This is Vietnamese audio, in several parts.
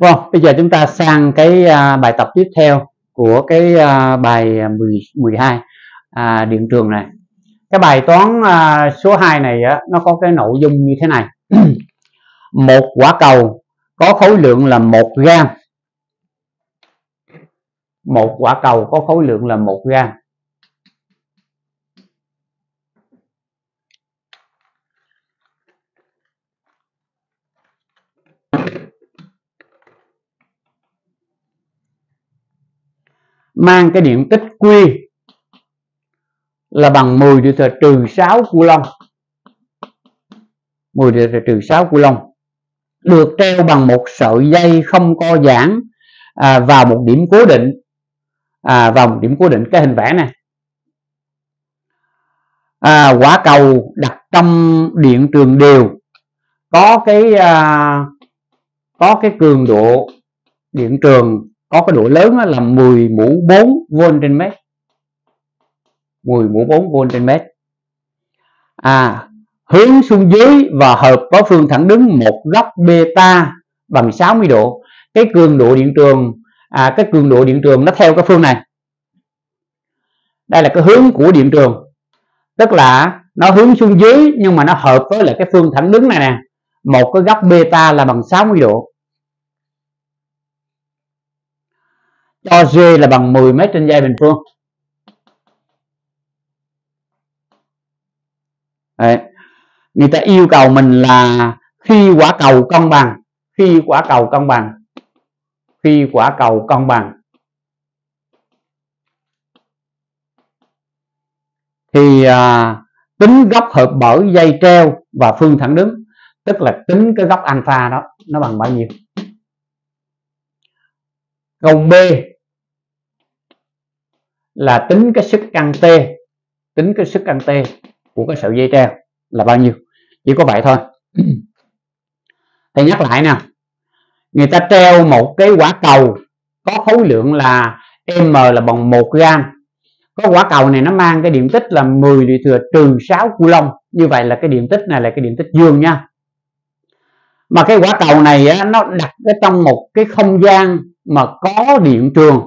Vâng, bây giờ chúng ta sang cái à, bài tập tiếp theo của cái à, bài 10, 12 à, điện trường này. Cái bài toán à, số 2 này á, nó có cái nội dung như thế này. một quả cầu có khối lượng là 1 gram. Một quả cầu có khối lượng là 1 gram. Mang cái điện tích Q là bằng 10 điện thừa trừ 6 cu lông 10 điện thừa trừ 6 cu lông được treo bằng một sợi dây không co giãn à, vào một điểm cố định à, vào một điểm cố định cái hình vẽ này. À, quả cầu đặt trong điện trường đều có cái à, có cái cường độ điện trường có cái độ lớn là 10 mũ 4 V trên mét. 10 mũ 4 V trên mét. À hướng xuống dưới và hợp có phương thẳng đứng một góc beta bằng 60 độ. Cái cường độ điện trường à, cái cường độ điện trường nó theo cái phương này. Đây là cái hướng của điện trường. Tức là nó hướng xuống dưới nhưng mà nó hợp với lại cái phương thẳng đứng này nè. Một cái góc beta là bằng 60 độ. Cho G là bằng 10 mét trên giây bình phương. Đấy. người ta yêu cầu mình là khi quả cầu cân bằng khi quả cầu cân bằng khi quả cầu cân bằng. Thì à, tính góc hợp bởi dây treo và phương thẳng đứng tức là tính cái góc alpha đó nó bằng bao nhiêu? Câu B là tính cái sức căng T tính cái sức căng T của cái sợi dây treo là bao nhiêu? Chỉ có vậy thôi. Thì nhắc lại nè người ta treo một cái quả cầu có khối lượng là m là bằng 1 gram. Có quả cầu này nó mang cái điện tích là 10 điện thừa trừ 6 coulomb như vậy là cái điện tích này là cái điện tích dương nha. Mà cái quả cầu này á, nó đặt ở trong một cái không gian mà có điện trường.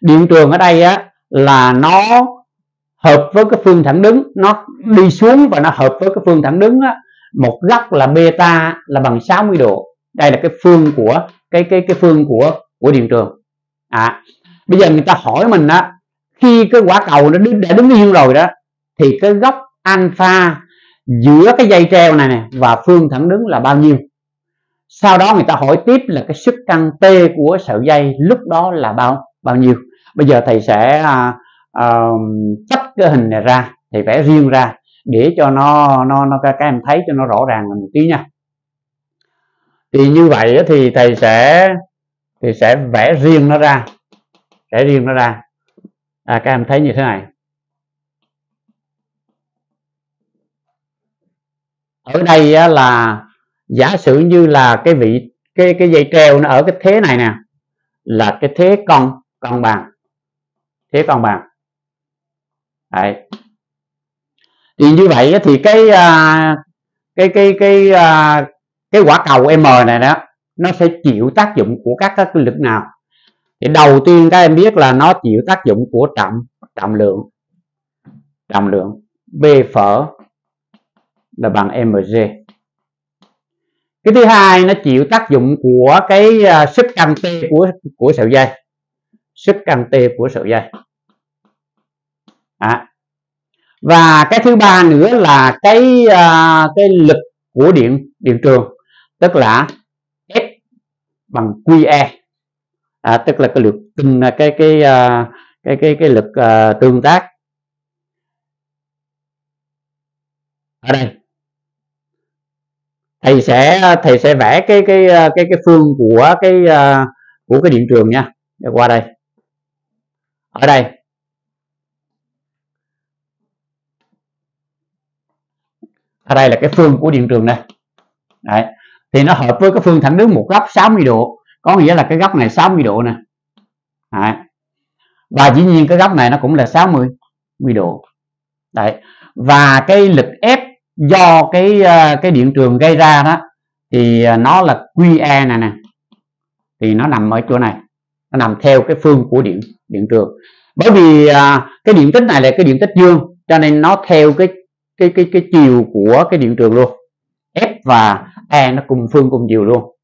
Điện trường ở đây á là nó hợp với cái phương thẳng đứng. Nó đi xuống và nó hợp với cái phương thẳng đứng á, một góc là beta là bằng 60 độ. Đây là cái phương của cái cái cái phương của của điện trường. À bây giờ người ta hỏi mình á khi cái quả cầu nó đứng, đã đứng yên rồi đó thì cái góc alpha giữa cái dây treo này này và phương thẳng đứng là bao nhiêu? Sau đó người ta hỏi tiếp là cái sức căng T của sợi dây lúc đó là bao bao nhiêu? Bây giờ thầy sẽ à, à, tách cái hình này ra thầy vẽ riêng ra để cho nó nó nó các em thấy cho nó rõ ràng một tí nha. Thì như vậy thì thầy sẽ thì sẽ vẽ riêng nó ra vẽ riêng nó ra. À, các em thấy như thế này. Ở đây là giả sử như là cái vị cái cái dây treo nó ở cái thế này nè là cái thế cong cong bằng thế còn bạn, Đấy. thì như vậy thì à, cái cái cái cái cái quả cầu m này đó nó sẽ chịu tác dụng của các cái lực nào? Thì đầu tiên các em biết là nó chịu tác dụng của trọng trọng lượng. Trọng lượng b phở là bằng mg cái thứ hai nó chịu tác dụng của cái uh, sức căng t của của sợi dây sức căng t của sợi dây. À. và cái thứ ba nữa là cái uh, cái lực của điện điện trường tức là F bằng QE à, tức là cái lực à, cái cái uh, cái cái cái lực uh, tương tác. Ở đây. Thầy sẽ thầy sẽ vẽ cái cái cái cái phương của cái của cái điện trường nha. Qua đây ở đây. Ở đây là cái phương của điện trường này. Đấy. thì nó hợp với cái phương thẳng đứng một góc 60 độ. Có nghĩa là cái góc này 60 độ nè. Đấy. và dĩ nhiên cái góc này nó cũng là 60 độ. Đấy. và cái lực ép do cái ờ, cái điện trường gây ra đó, thì ờ, nó là QE này nè. Thì nó nằm ở chỗ này nó nằm theo cái phương của điện điện trường. Bởi vì à, cái điện tích này là cái điện tích dương cho nên nó theo cái cái cái cái chiều của cái điện trường luôn. F và E nó cùng phương cùng chiều luôn.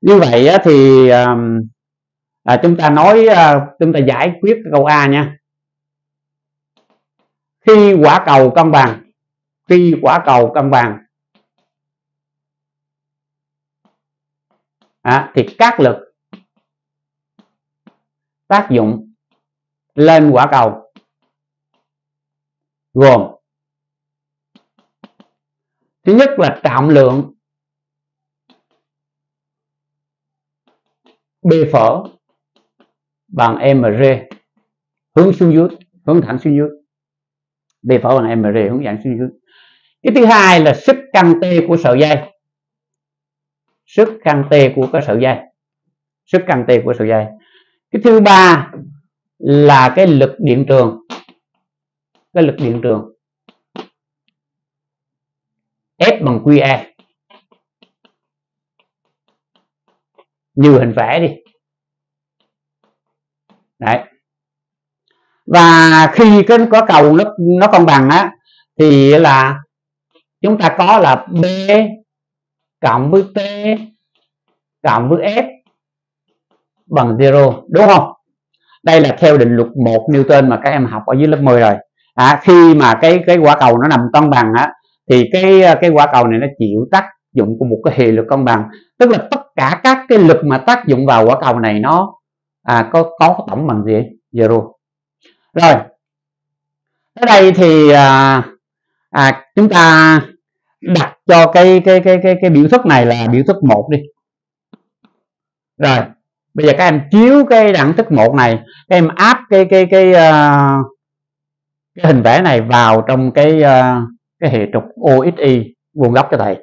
Như vậy á, thì à, à, chúng ta nói à, chúng ta giải quyết câu A nha. Khi quả cầu cân bằng khi quả cầu cân bằng à, thì các lực tác dụng lên quả cầu, gồm thứ nhất là trọng lượng B phở bằng mg hướng xuống dưới, hướng thẳng xuống dưới. B phở bằng mg hướng dẫn xuống dưới. Cái thứ hai là sức căng t của sợi dây. Sức căng t của cái sợi dây. Sức căng t của sợi dây cái thứ ba là cái lực điện trường. Cái lực điện trường. F bằng QE như hình vẽ đi. Đấy. Và khi cái có cầu nó nó công bằng á, thì là chúng ta có là B cộng với T cộng với F bằng zero đúng không? Đây là theo định luật một Newton mà các em học ở dưới lớp 10 rồi. À, khi mà cái cái quả cầu nó nằm cân bằng á thì cái cái quả cầu này nó chịu tác dụng của một cái hệ lực cân bằng. Tức là tất cả các cái lực mà tác dụng vào quả cầu này nó à, có có tổng bằng gì? Zero. Rồi. Tới đây thì à, à, chúng ta đặt cho cái cái cái cái cái biểu thức này là biểu thức một đi. Rồi bây giờ các em chiếu cái đẳng thức một này các em áp cái cái cái uh, cái hình vẽ này vào trong cái uh, cái hệ trục OXY vuông góc cho thầy.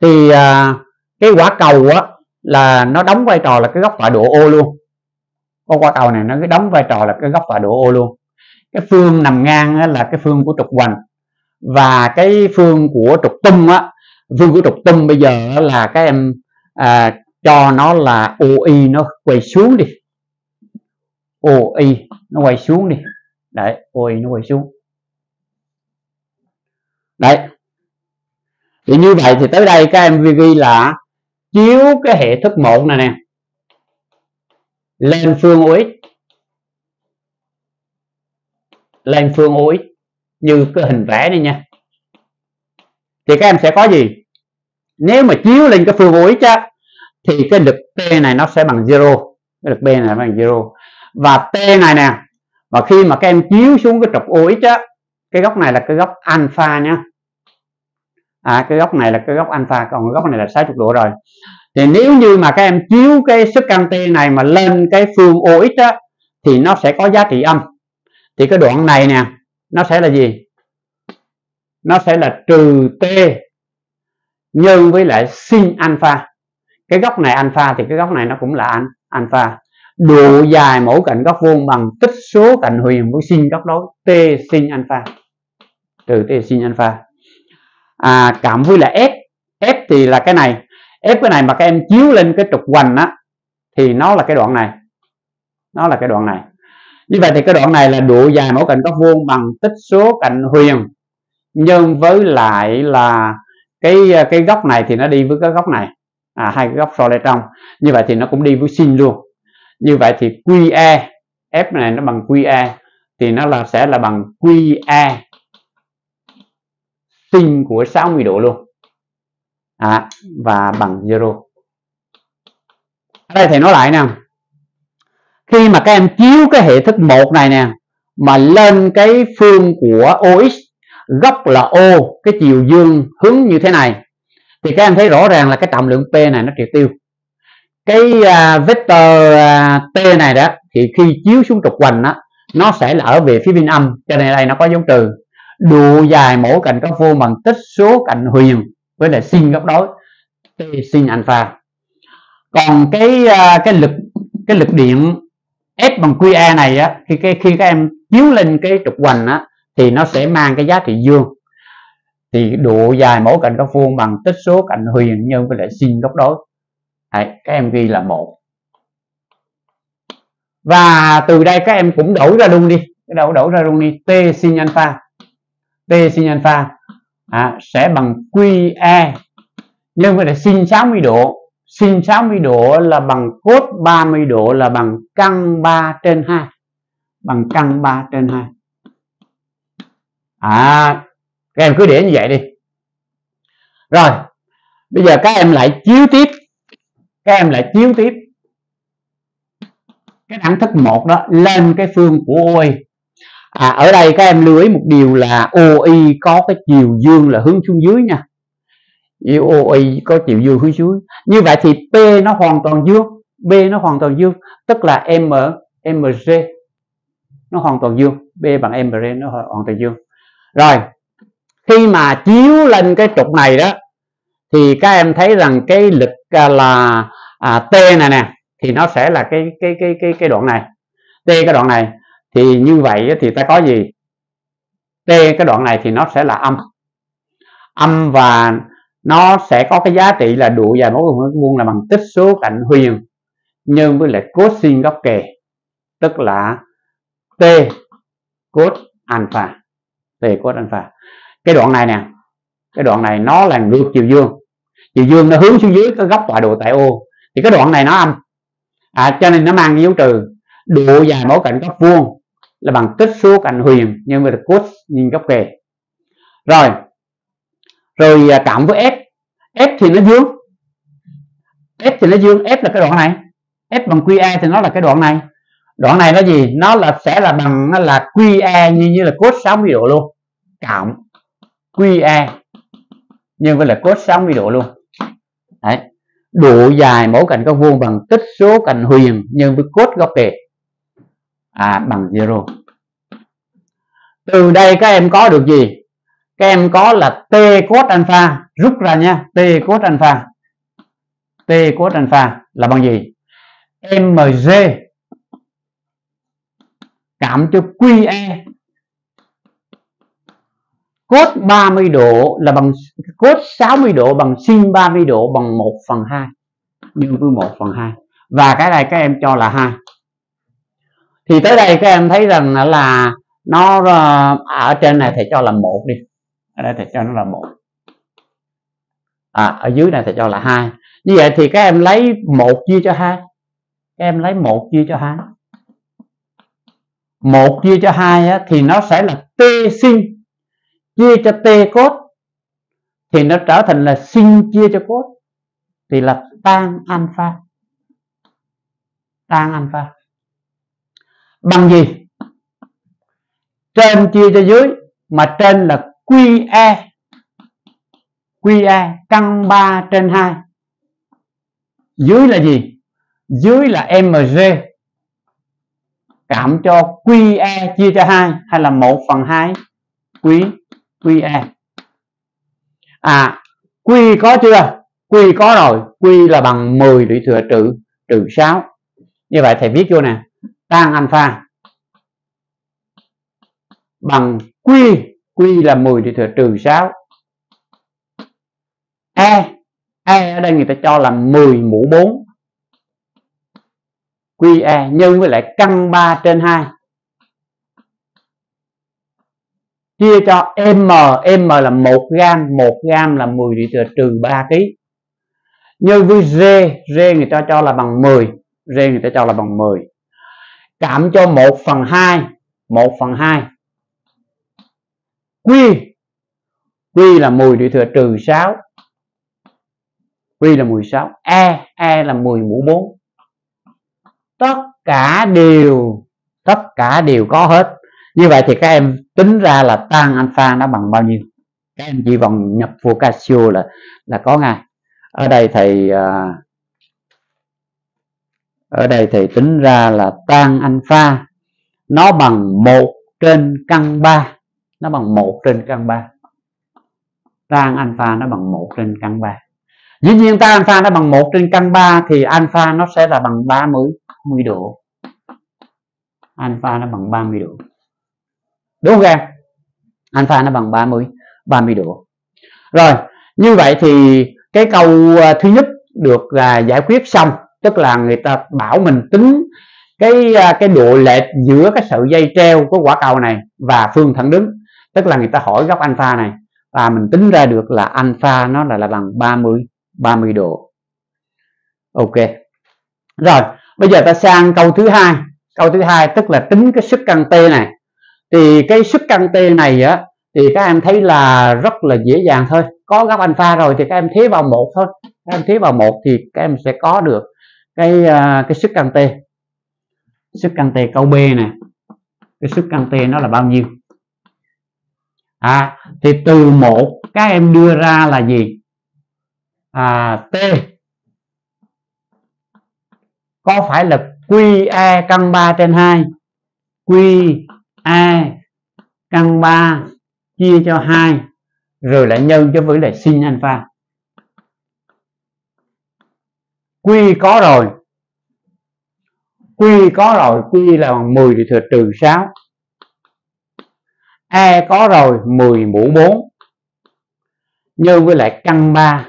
Thì uh, cái quả cầu á là nó đóng vai trò là cái góc tọa độ O luôn. Có quả cầu này nó cái đóng vai trò là cái góc tọa độ O luôn. Cái phương nằm ngang á, là cái phương của trục hoành. Và cái phương của trục tung á phương của trục tung bây giờ là các em à, cho nó là OI nó quay xuống đi. OI nó quay xuống đi. Đấy OI nó quay xuống. Đấy. Thì như vậy thì tới đây các em ghi là chiếu cái hệ thức một này nè. Lên phương OX lên phương OX như cái hình vẽ này nha. Thì các em sẽ có gì? Nếu mà chiếu lên cái phương OX á thì cái lực T này nó sẽ bằng 0 cái lực B này bằng 0 và T này nè và khi mà các em chiếu xuống cái trục OX á cái góc này là cái góc alpha nhá à, cái góc này là cái góc alpha còn góc này là 60 độ rồi. Thì nếu như mà các em chiếu cái sức căng T này mà lên cái phương OX á thì nó sẽ có giá trị âm. Thì cái đoạn này nè nó sẽ là gì? Nó sẽ là trừ T nhân với lại sin alpha cái góc này alpha thì cái góc này nó cũng là alpha. Độ dài mỗi cạnh góc vuông bằng tích số cạnh huyền với sin góc đối t sin alpha. Trừ t sin alpha. À, cộng với là f. F thì là cái này. F cái này mà các em chiếu lên cái trục hoành á thì nó là cái đoạn này. Nó là cái đoạn này. Như vậy thì cái đoạn này là độ dài mỗi cạnh góc vuông bằng tích số cạnh huyền nhân với lại là cái cái góc này thì nó đi với cái góc này à, hai cái góc so lại trong. Như vậy thì nó cũng đi với sin luôn. Như vậy thì QE F này nó bằng QE thì nó là sẽ là bằng QE sin của 60 độ luôn. À, và bằng 0 ở đây thì nói lại nè. Khi mà các em chiếu cái hệ thức một này nè mà lên cái phương của OX góc là O cái chiều dương hướng như thế này thì các em thấy rõ ràng là cái trọng lượng P này nó triệt tiêu. Cái uh, vector uh, T này đó thì khi chiếu xuống trục hoành á nó sẽ là ở về phía bên âm cho nên đây nó có dấu trừ. Độ dài mỗi cạnh có vuông bằng tích số cạnh huyền với lại sin góc đối T sin alpha. Còn cái uh, cái lực cái lực điện F bằng QE này á khi cái khi các em chiếu lên cái trục hoành á thì nó sẽ mang cái giá trị dương thì độ dài mỗi cạnh góc vuông bằng tích số cạnh huyền nhân với lại sin góc đối. Đấy, các em ghi là một. Và từ đây các em cũng đổi ra luôn đi. Đổi đổi ra luôn đi. T sin alpha. T sin alpha. À, sẽ bằng QE nhân với lại sin 60 độ. Sin 60 độ là bằng cos 30 độ là bằng căn 3 trên 2 bằng căn 3 trên 2 à các em cứ để như vậy đi. Rồi bây giờ các em lại chiếu tiếp. Các em lại chiếu tiếp. Cái đẳng thức một đó lên cái phương của OI à, ở đây các em lưu ý một điều là OI có cái chiều dương là hướng xuống dưới nha. OI có chiều dương hướng xuống. Như vậy thì P nó hoàn toàn dương. B nó hoàn toàn dương. Tức là M MG nó hoàn toàn dương. B bằng MG nó hoàn toàn dương. Rồi khi mà chiếu lên cái trục này đó thì các em thấy rằng cái lực à, là à, T này nè thì nó sẽ là cái cái cái cái cái đoạn này. T cái đoạn này thì như vậy thì ta có gì? T cái đoạn này thì nó sẽ là âm. Âm và nó sẽ có cái giá trị là độ dài mối vuông là bằng tích số cạnh huyền nhân với lại cosine góc kề tức là T cos alpha T cos alpha cái đoạn này nè cái đoạn này nó là ngược chiều dương. Chiều dương nó hướng xuống dưới cái góc tọa độ tại O thì cái đoạn này nó âm. À, cho nên nó mang dấu trừ. Độ dài mẫu cạnh góc vuông là bằng tích số cạnh huyền nhân với cos nhìn góc kề. Rồi rồi à, cộng với f. F thì nó dương. F thì nó dương. F là cái đoạn này. F bằng QE thì nó là cái đoạn này. Đoạn này nó gì? Nó là sẽ là bằng nó là QE như như là cos 60 độ luôn. Cộng. QE nhân với là cos 60 độ luôn. Đấy, độ dài mẫu cạnh góc vuông bằng tích số cạnh huyền nhân với cos góc kề à bằng 0 từ đây các em có được gì? Các em có là t cos alpha, rút ra nha. T cos alpha. T cos alpha là bằng gì? Mg cảm cho QE cốt 30 độ là bằng cốt 60 độ bằng sin 30 độ bằng 1 phần 2 nhân với 1 phần 2 và cái này các em cho là 2 thì tới đây các em thấy rằng là nó ờ, à, ở trên này thầy cho là một đi. Ở đây thầy cho nó là một. À, ở dưới này thầy cho là hai. Như vậy thì các em lấy một chia cho hai. Các em lấy một chia cho hai. Một chia cho hai thì nó sẽ là t sinh chia cho t cốt, thì nó trở thành là sin chia cho cốt, thì là tan alpha. Tan alpha. Bằng gì? Trên chia cho dưới, mà trên là QE QE căn 3 trên 2 dưới là gì? Dưới là MG cảm cho QE chia cho 2 hay là 1 phần 2 quý QE à Q có chưa? Q có rồi. Q là bằng 10 lũy thừa trừ trừ 6 như vậy thầy viết vô nè. Tan alpha bằng Q Q là 10 lũy thừa trừ 6 E E ở đây người ta cho là 10 mũ 4 QE nhân với lại căn 3 trên 2 chia cho M M là 1 gam 1 gam là 10 thì thừa trừ 3 kg nhân với G G người ta cho là bằng 10 G người ta cho là bằng 10 cảm cho 1 phần 2 1 phần 2 Q Q là 10 địa thừa trừ 6 Q là 16 E E là 10 mũ 4 tất cả đều, tất cả đều có hết như vậy thì các em tính ra là tan alpha nó bằng bao nhiêu? Các em chỉ vòng nhập vô Casio là là có ngay. Ở đây thầy à, ở đây thầy tính ra là tan alpha nó bằng 1 trên căn 3 nó bằng 1 trên căn 3 tan alpha nó bằng 1 trên căn 3 dĩ nhiên tan alpha nó bằng 1 trên căn 3 thì alpha nó sẽ là bằng 30 độ. Alpha nó bằng 30 độ đúng không em alpha nó bằng 30 30 độ. Rồi, như vậy thì cái câu ờ, thứ nhất được là giải quyết xong, tức là người ta bảo mình tính cái à, cái độ lệch giữa cái sợi dây treo của quả cầu này và phương thẳng đứng. Tức là người ta hỏi góc alpha này và mình tính ra được là alpha nó là là bằng 30 30 độ. Ok. Rồi, bây giờ ta sang câu thứ hai. Câu thứ hai tức là tính cái sức căng t này thì cái sức căng t này á thì các em thấy là rất là dễ dàng thôi. Có góc alpha rồi thì các em thế vào một thôi. Các em thế vào một thì các em sẽ có được cái à, cái sức căng t sức căng t câu b này cái sức căng t nó là bao nhiêu? À thì từ một các em đưa ra là gì? À, t. Có phải là QE căn 3 trên 2 a, căn 3 chia cho 2 rồi lại nhân cho với lại sin alpha. Quy có rồi. Quy có rồi, quy là bằng 10 thì thừa trừ 6 E có rồi 10 mũ 4 nhân với lại căn 3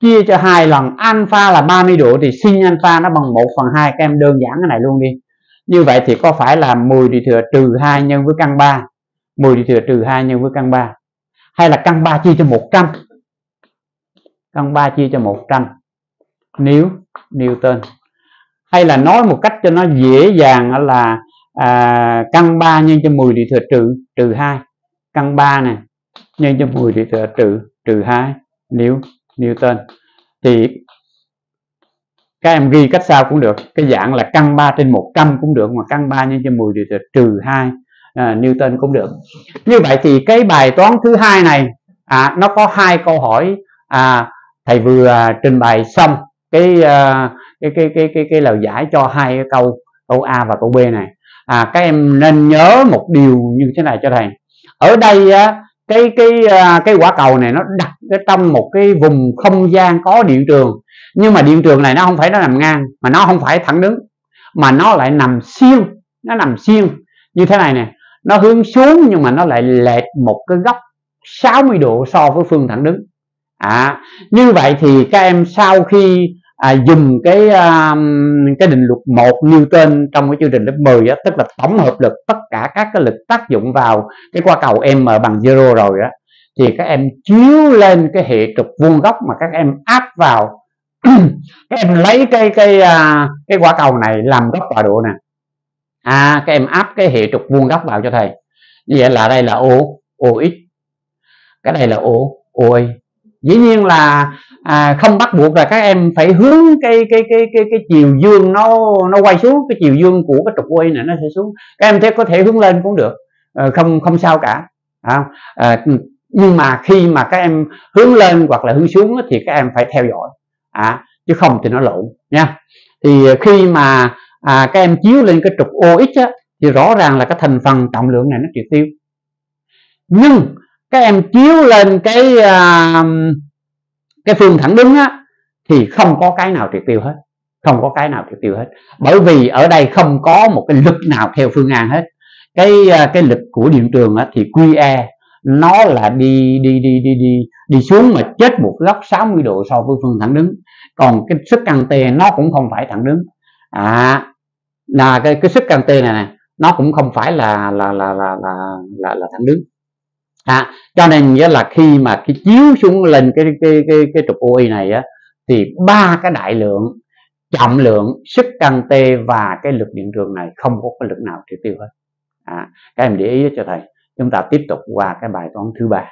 chia cho hai lần, alpha là 30 độ thì sin alpha nó bằng 1 phần 2 các em đơn giản cái này luôn đi như vậy thì có phải là 10 đi thừa trừ 2 nhân với căn 3 10 đi thừa trừ 2 nhân với căn 3 hay là căn 3 chia cho 100 căn 3 chia cho 100 nếu Newton hay là nói một cách cho nó dễ dàng là à, căn 3 nhân cho 10 đi thừa trừ trừ 2 căn 3 này nhân cho 10 đi thừa trừ trừ 2 nếu Newton thì các em ghi cách sao cũng được. Cái dạng là căn 3 trên 100 cũng được mà căn 3 nhân cho 10 thì trừ 2 à, Newton cũng được. Như vậy thì cái bài toán thứ hai này à, nó có hai câu hỏi à, thầy vừa à, trình bày xong cái, à, cái, cái cái cái cái lời giải cho hai cái câu câu A và câu B này. À, các em nên nhớ một điều như thế này cho thầy. Ở đây á, cái cái à, cái quả cầu này nó đặt ở trong một cái vùng không gian có điện trường. Nhưng mà điện trường này nó không phải nó nằm ngang mà nó không phải thẳng đứng mà nó lại nằm xiên nó nằm xiên như thế này nè nó hướng xuống nhưng mà nó lại lệch một cái góc 60 độ so với phương thẳng đứng. À, như vậy thì các em sau khi à, dùng cái à, cái định luật một Newton trong cái chương trình lớp 10 á, tức là tổng hợp lực tất cả các cái lực tác dụng vào cái qua cầu m bằng zero rồi á thì các em chiếu lên cái hệ trục vuông góc mà các em áp vào. Các em lấy cái cái à, cái quả cầu này làm góc tọa độ nè. À các em áp cái hệ trục vuông góc vào cho thầy. Như vậy là đây là o ox cái này là o oi dĩ nhiên là à, không bắt buộc là các em phải hướng cái cái cái cái cái chiều dương nó nó quay xuống cái chiều dương của cái trục quay này nó sẽ xuống. Các em thế có thể hướng lên cũng được à, không không sao cả à, à, nhưng mà khi mà các em hướng lên hoặc là hướng xuống thì các em phải theo dõi à, chứ không thì nó lộn nha. Thì khi mà à, các em chiếu lên cái trục OX á, thì rõ ràng là cái thành phần trọng lượng này nó triệt tiêu. Nhưng các em chiếu lên cái à, cái phương thẳng đứng á thì không có cái nào triệt tiêu hết. Không có cái nào triệt tiêu hết. Bởi vì ở đây không có một cái lực nào theo phương an hết. Cái à, cái lực của điện trường á, thì QE nó là đi đi đi đi đi đi xuống mà chết một góc 60 độ so với phương thẳng đứng. Còn cái sức căng tê nó cũng không phải thẳng đứng. À là cái cái sức căng tê này này nó cũng không phải là là là là là là, là thẳng đứng à, cho nên nghĩa là khi mà cái chiếu xuống lên cái cái cái cái trục ui này á thì ba cái đại lượng trọng lượng sức căng tê và cái lực điện trường này không có cái lực nào triệt tiêu hết. À, các em để ý cho thầy. Chúng ta tiếp tục qua cái bài toán thứ ba.